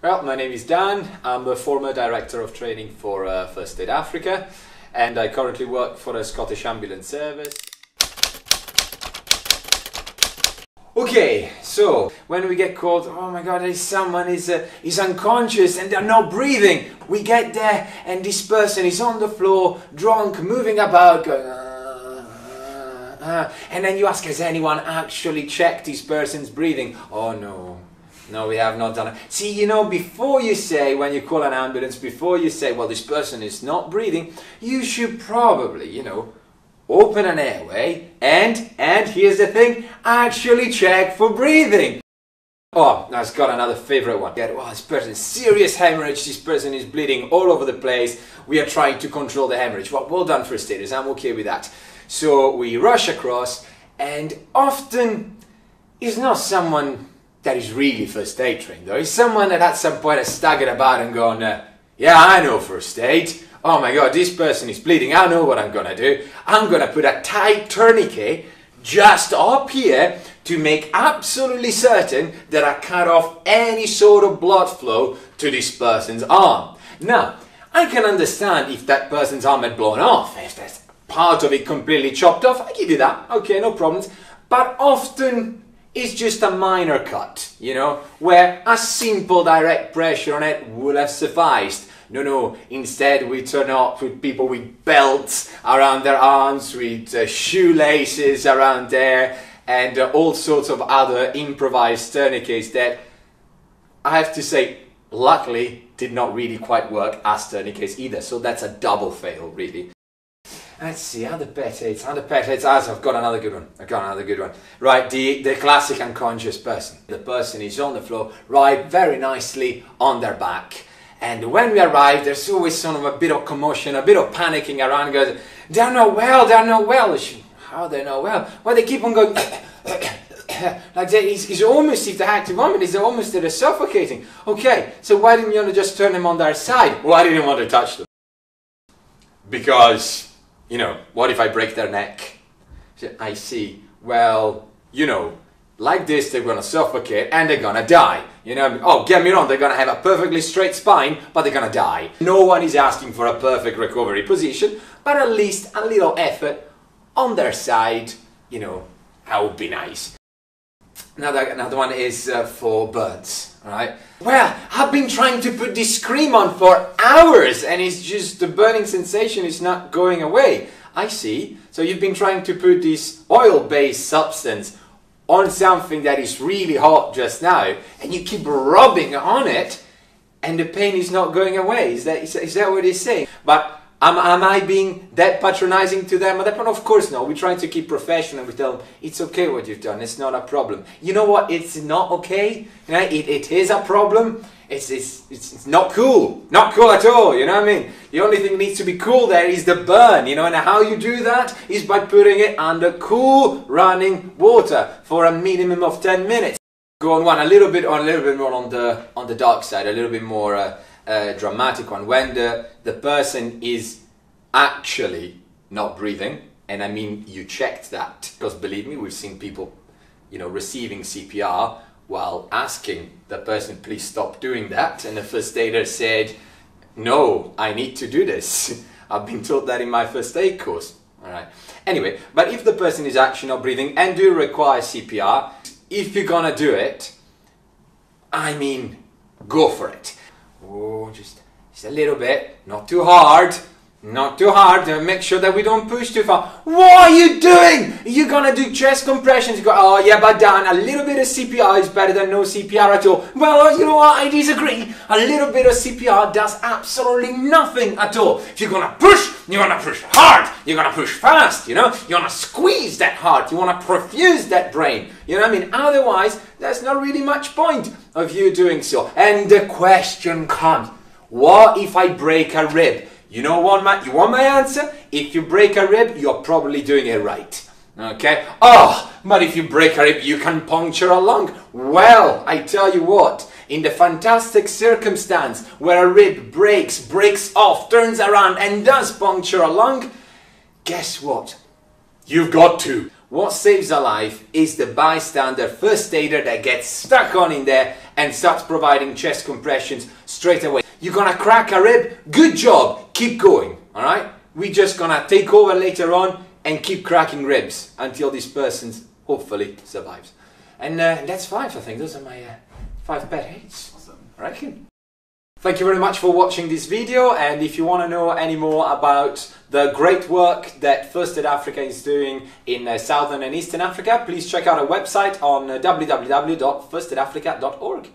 Well, my name is Dan. I'm the former director of training for uh, First Aid Africa, and I currently work for a Scottish Ambulance Service. Okay, so when we get called, oh my God, someone is uh, is unconscious and they're not breathing. We get there, and this person is on the floor, drunk, moving about, going. Uh, uh, uh, and then you ask, has anyone actually checked this person's breathing? Oh no, no, we have not done it. See, you know, before you say, when you call an ambulance, before you say, well, this person is not breathing, you should probably, you know, open an airway and, and here's the thing, actually check for breathing. Oh, I've got another favorite one. Yeah, well, this person serious hemorrhage. This person is bleeding all over the place. We are trying to control the hemorrhage. Well, well done, first aiders. I'm okay with that. So we rush across, and often it's not someone that is really first aid trained though. He's someone that at some point has staggered about and gone, uh, yeah, I know first aid. Oh my god, this person is bleeding. I know what I'm gonna do. I'm gonna put a tight tourniquet just up here to make absolutely certain that I cut off any sort of blood flow to this person's arm. Now, I can understand if that person's arm had blown off, if there's part of it completely chopped off, I give you that. Okay, no problems. But often is just a minor cut, you know, where a simple direct pressure on it would have sufficed. No, no, instead we turn up with people with belts around their arms, with uh, shoelaces around there, and uh, all sorts of other improvised tourniquets that I have to say, luckily, did not really quite work as tourniquets either. So that's a double fail, really. Let's see, other pet hates, other pet hates. Ah, As I've got another good one. I've got another good one. Right, the, the classic unconscious person. The person is on the floor, right, very nicely on their back. And when we arrive, there's always sort of a bit of commotion, a bit of panicking around. Goes, they're not well, they're not well. How they're not well? Well, they keep on going. like they, he's, he's almost, if they had to vomit, he's almost they're suffocating. Okay, so why didn't you want to just turn them on their side? Why didn't you want to touch them? Because you know, what if I break their neck? I see. Well, you know, like this, they're gonna suffocate and they're gonna die. You know, oh, get me wrong, they're gonna have a perfectly straight spine, but they're gonna die. No one is asking for a perfect recovery position, but at least a little effort on their side, you know, that would be nice. Another, another one is uh, for birds, right? Well, I've been trying to put this cream on for hours and it's just the burning sensation is not going away. I see. So you've been trying to put this oil-based substance on something that is really hot just now and you keep rubbing on it and the pain is not going away. Is that, is, is that what he's saying? But Am, am I being that patronizing to them? Of course not. We try to keep professional. And we tell them, it's okay what you've done. It's not a problem. You know what? It's not okay. You know, it, it is a problem. It's, it's, it's, it's not cool. Not cool at all. You know what I mean? The only thing that needs to be cool there is the burn. You know, and how you do that is by putting it under cool running water for a minimum of 10 minutes. Go on one a little bit on a little bit more on the on the dark side, a little bit more uh, uh, dramatic one when the, the person is actually not breathing and I mean you checked that. Because believe me we've seen people you know receiving CPR while asking the person please stop doing that. And the first aider said no I need to do this. I've been taught that in my first aid course. All right. Anyway but if the person is actually not breathing and do require CPR if you're gonna do it I mean go for it Oh, just, just a little bit, not too hard. Not too hard, uh, make sure that we don't push too far. What are you doing? You're gonna do chest compressions. You go, oh yeah, but Dan, a little bit of CPR is better than no CPR at all. Well, you know what, I disagree. A little bit of CPR does absolutely nothing at all. If you're gonna push, you're gonna push hard. You're gonna push fast, you know? You wanna squeeze that heart. You wanna perfuse that brain. You know what I mean? Otherwise, there's not really much point of you doing so. And the question comes, what if I break a rib? You know what, my, you want my answer? If you break a rib, you're probably doing it right. Okay? Oh, but if you break a rib, you can puncture a lung. Well, I tell you what, in the fantastic circumstance where a rib breaks, breaks off, turns around, and does puncture a lung, guess what? You've got to. What saves a life is the bystander first aider that gets stuck on in there and starts providing chest compressions straight away. You're gonna crack a rib, good job, keep going, alright? We're just gonna take over later on and keep cracking ribs until this person hopefully survives. And uh, that's five, I think. Those are my uh, five pet hates. Awesome. I reckon. Thank you very much for watching this video and if you want to know any more about the great work that First Aid Africa is doing in uh, Southern and Eastern Africa, please check out our website on uh, www.firstaidafrica.org.